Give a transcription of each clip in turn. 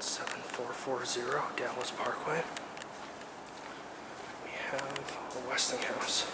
17440 Dallas Parkway. We have a Westinghouse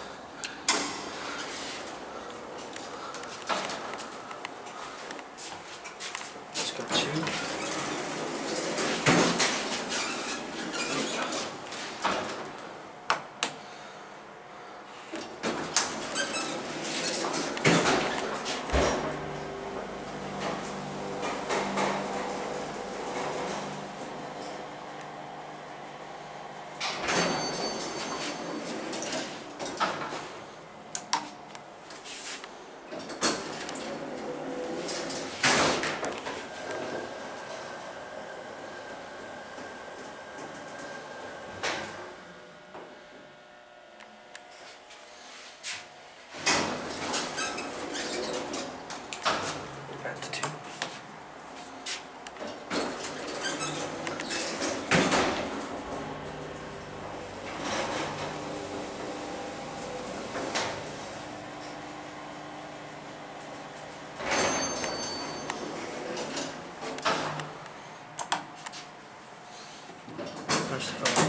charge the.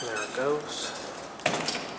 There it goes.